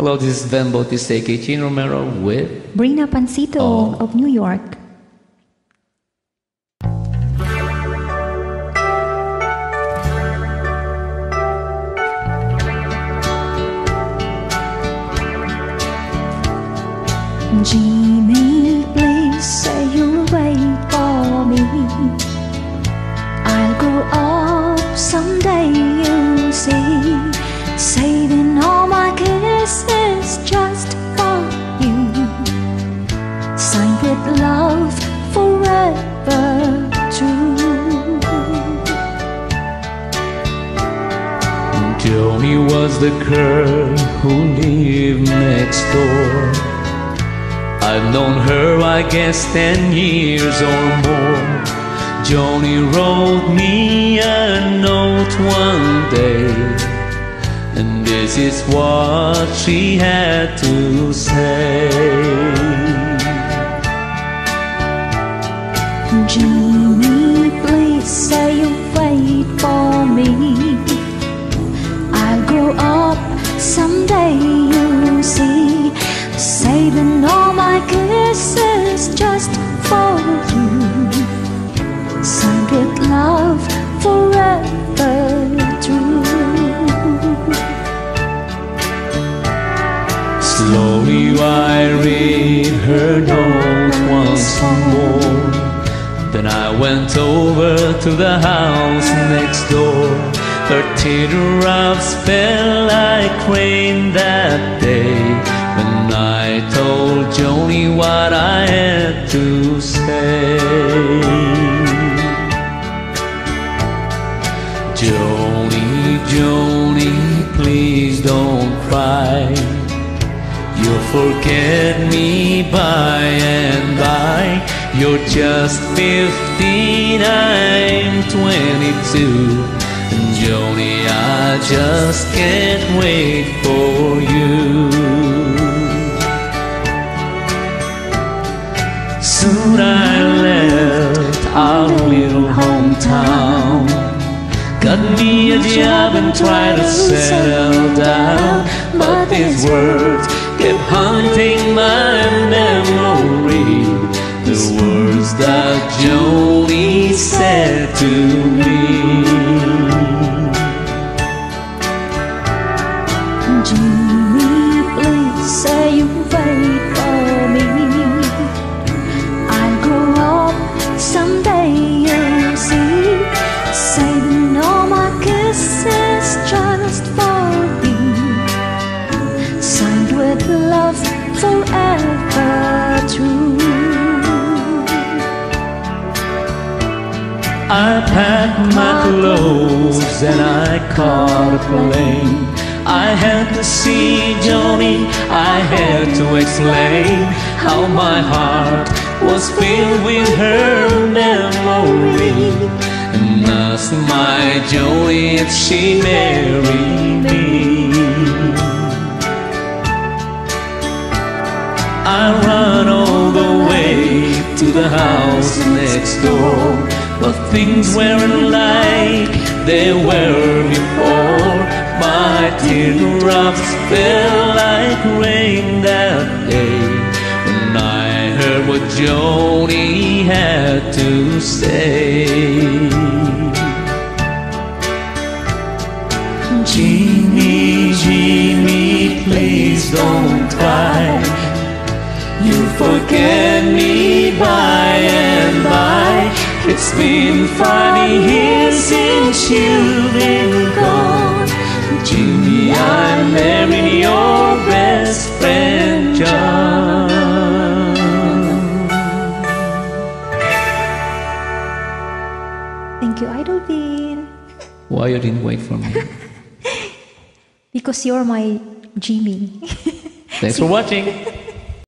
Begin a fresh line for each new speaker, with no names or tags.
Hello, this is Ben Bautista, aka Romero with
Bryna Pancito
Oh.
of New York. Jimmy, please say you'll wait for me. I'll grow up with love forever true.
Joni was the girl who lived next door. I've known her, I guess, ten years or more. Joni wrote me a note one day, and this is what she had to say.
Jimmy, please say you'll wait for me. I'll grow up someday, you'll see. Saving all my kisses just for you. With love forever true.
Slowly I read her note once more. Then I went over to the house next door. Her teardrops fell like rain that day. When I told Joni what I had to say. Joni, Joni, please don't cry. You'll forget me by and by. You're just 15, I'm 22. And Joni, I just can't wait for you. Soon I left our little hometown. Got me a job and tried to settle down. But these words kept haunting my memory.
Please say you wait for me. I'll grow up someday, you'll see. Saving all my kisses just for. Signed with love forever true.
I packed my clothes and I caught a plane. I had to see Joni, I had to explain how my heart was filled with her memory. And asked my Joni if she married me. I run all the way to the house next door. But things weren't like they were before. Teardrops fell like rain that day. When I heard what Joni had to say. Jimmy, Jimmy, please don't cry. You forget me by and by. It's been five years since you've been gone. Jimmy, I married your best friend, John.
Thank you, Idol Bean.
Why you didn't wait for me?
Because you're my Jimmy.
Thanks for watching.